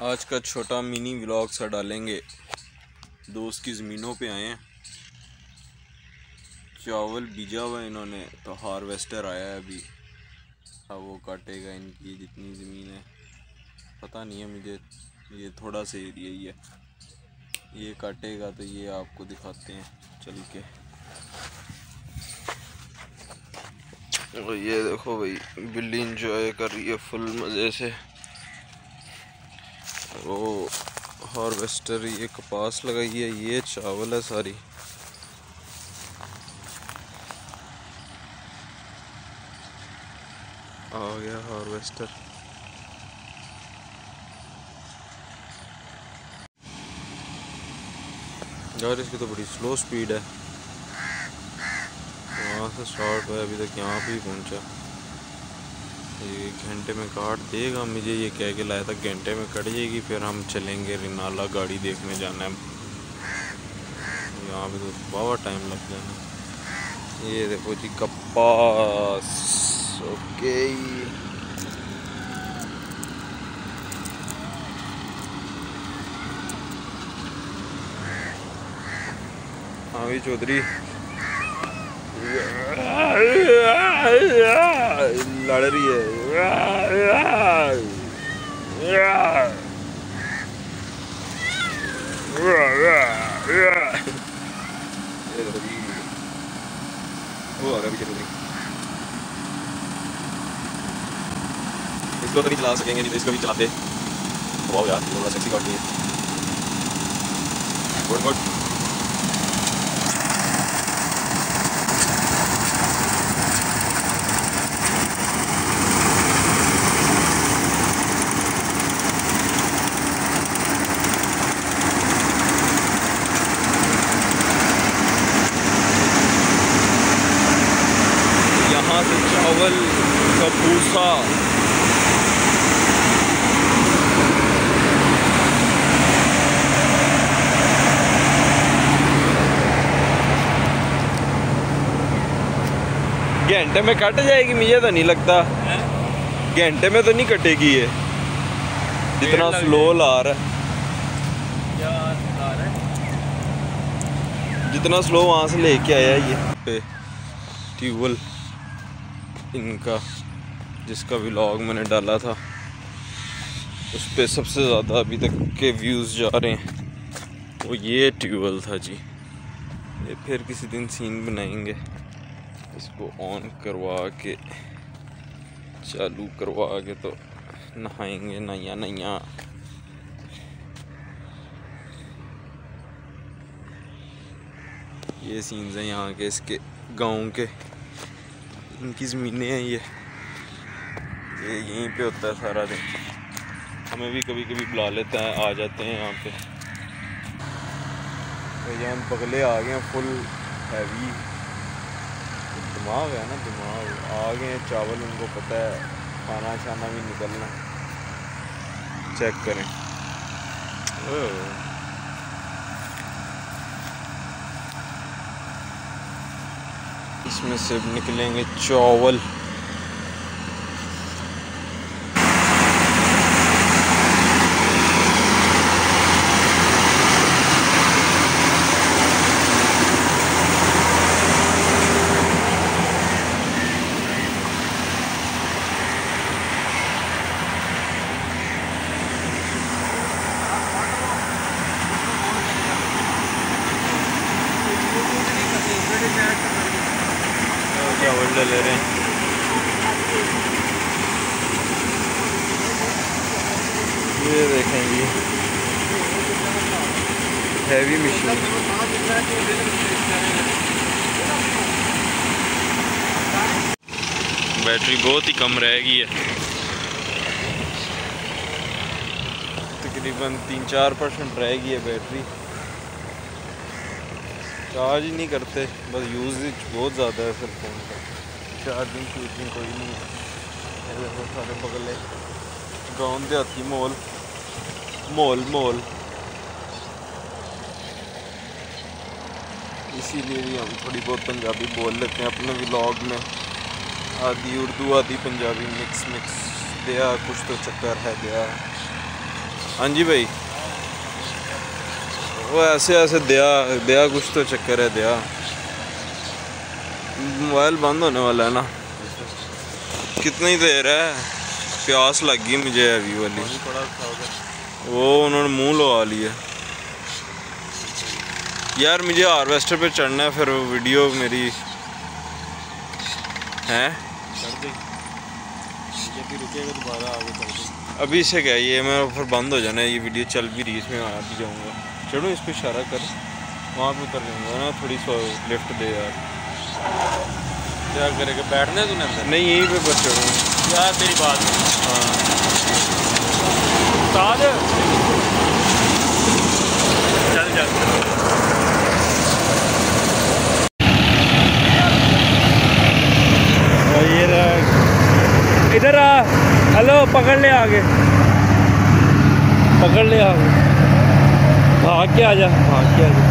आज का छोटा मिनी व्लॉग सा डालेंगे। दोस्त की ज़मीनों पे आए हैं। चावल बीजा हुआ इन्होंने तो हार्वेस्टर आया है अभी। अब वो काटेगा इनकी जितनी ज़मीन है। पता नहीं है मुझे, ये थोड़ा सा एरिया ही है। ये काटेगा तो ये आपको दिखाते हैं, चल के। और ये देखो भाई बिल्ली इंजॉय कर रही है फुल मज़े से। वो हार्वेस्टर, ये कपास लगाई है, ये चावल है सारी। आ गया हार्वेस्टर। यार, इसकी तो बड़ी स्लो स्पीड है। वहाँ से स्टार्ट हुआ अभी तक यहाँ पे ही पहुँचा। ये घंटे में काट देगा, मुझे ये कह के लाया था घंटे में कट जाएगी, फिर हम चलेंगे रिनाला गाड़ी देखने जाना है। यहाँ पे तो बहुत टाइम लग जाना। ये देखो जी, कपास। ओके। हाँ चौधरी। लड़ रही है। वो आ रहा पीछे चौधरी इसको तो नहीं चला सकेंगे, नहीं तो इसको भी चलाते। वाह यार सेक्सी काट दिए गुड गुड यहाँ से चावल का भूसा घंटे में कट जाएगी मुझे तो नहीं लगता। घंटे में तो नहीं कटेगी ये। जितना स्लो ला रहा है। जितना स्लो वहाँ से लेके आया ये। पे ट्यूबवेल। इनका जिसका व्लॉग मैंने डाला था। उस पर सबसे ज़्यादा अभी तक के व्यूज़ जा रहे हैं। वो ये ट्यूबवेल था जी। ये फिर किसी दिन सीन बनाएँगे। इसको ऑन करवा के चालू करवा के तो नहाएँगे नैया नैया। ये सीन्स हैं यहाँ के, इसके गाँव के। इनकी ज़मीनें हैं ये। ये यहीं पे होता है सारा दिन। हमें भी कभी कभी बुला लेते हैं, आ जाते हैं यहाँ पे। भैया हम पगले आ गए हैं फुल हैवी दिमाग है ना, दिमाग। आ गए चावल, उनको पता है खाना छाना भी निकलना। चेक करें। इसमें से निकलेंगे चावल। चावल ले रहे हैं। ये देखें ये हैवी मशीन बैटरी बहुत ही कम रहेगी है तकरीबन तीन चार परसेंट रह गई है बैटरी। चार्ज ही नहीं करते, बस यूज़ बहुत ज़्यादा है सिर्फ़ फ़ोन का। चार्जिंग शूजिंग कोई नहीं है। सारे बगले गाँव देहाती मॉल। Mall mall. इसीलिए भी हम थोड़ी बहुत पंजाबी बोल लेते हैं अपने व्लॉग में। आधी उर्दू, आधी पंजाबी मिक्स मिक्स दिया कुछ तो चक्कर है, दिया। हाँ जी भाई। वो ऐसे ऐसे दिया दिया कुछ तो चक्कर है, दिया। मोबाइल बंद होने वाला है ना। कितनी देर है? प्यास लग गई मुझे अभी वाली। वो उन्होंने मुँह लगा लिया। यार मुझे हार्वेस्टर पे चढ़ना है फिर वीडियो मेरी है? अभी से क्या ये मैं फिर बंद हो जाना है ये वीडियो चल भी रही है इसमें आ भी जाऊँगा। चढ़ो इस पर इशारा कर। वहाँ पे उतर जाऊँगा ना थोड़ी सो लिफ्ट दे यार। क्या करेगा? बैठने तूने अंदर? नहीं यहीं पे बस चढ़ूँगा यार तेरी बात हाँ। उस्ताद चल चल। इधर आ। हेलो पकड़ ले आगे। पकड़ ले आगे। भाग के आ जा। भाग के आ जा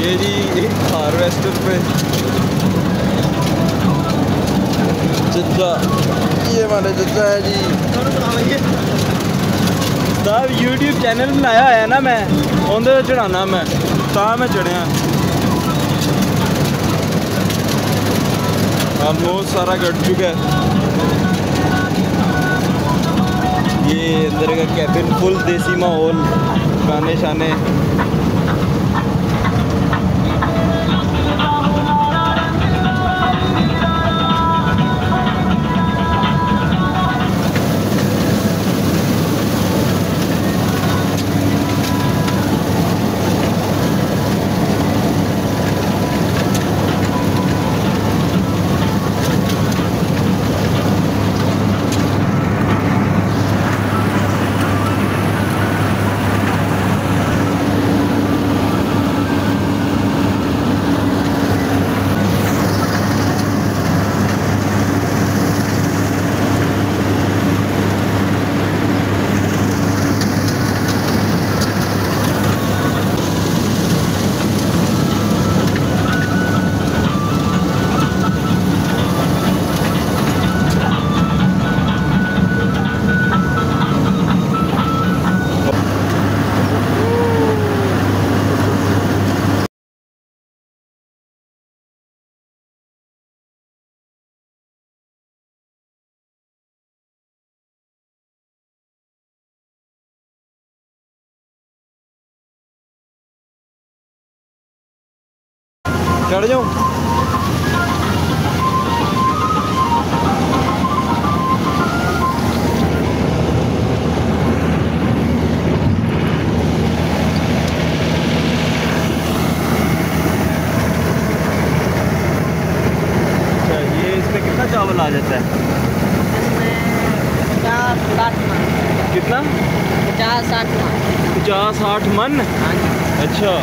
ये जी महाराष्ट्र पे चचा ये हमारे चचा है जी साहब यूट्यूब चैनल बनाया है ना मैं उन्हें तो चढ़ाना मैं ता मैं चढ़िया हाँ, बहुत सारा कट चुका है। ये अंदर का कैबिन फुल देसी माहौल गाने शाने चढ़ जाऊँ? अच्छा ये इसमें कितना चावल आ जाता है? पचास साठ मन। कितना? पचास साठ मन। पचास साठ मन? हाँ अच्छा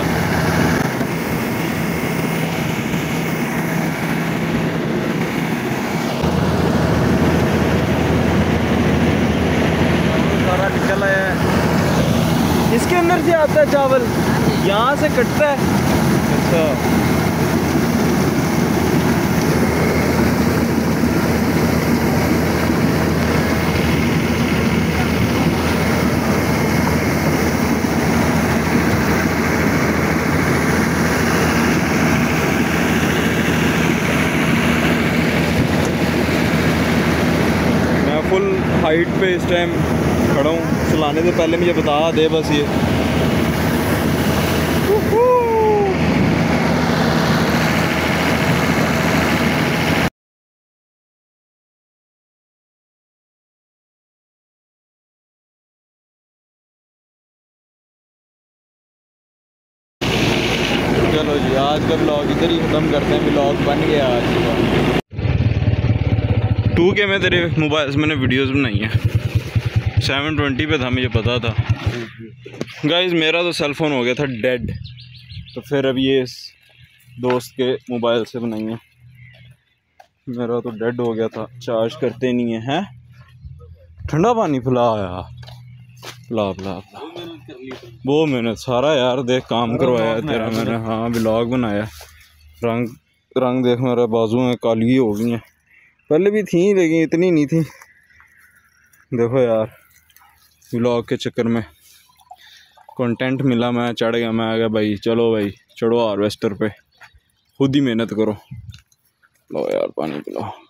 सारा निकल आया है इसके अंदर से आता है चावल। यहाँ से कटता है। अच्छा। फुल हाइट पे इस टाइम खड़ा हूँ। चलाने से पहले मुझे बता दे बस ये। चलो जी, आज का ब्लॉग इधर ही ख़त्म करते हैं ब्लॉग बन गया आज। का टू के में तेरे मोबाइल से मैंने वीडियोस बनाई हैं। सेवन ट्वेंटी पे था मुझे पता था। गाइज़ मेरा तो सेल फ़ोन हो गया था डेड तो फिर अब ये इस दोस्त के मोबाइल से बनाइए मेरा तो डेड हो गया था। चार्ज करते नहीं है हैं? ठंडा पानी पिला आया पिला पिला पिला वो मैंने सारा यार देख काम करवाया तेरा मैंने। हाँ ब्लॉग बनाया। रंग रंग देख मेरे बाजू में काली हो गई हैं। पहले भी थी लेकिन इतनी नहीं थी। देखो यार। ब्लॉग के चक्कर में। कंटेंट मिला, मैं चढ़ गया, मैं आ गया भाई। चलो भाई, चढ़ो हारवेस्टर पे। खुद ही मेहनत करो। लो यार, पानी पिलाओ।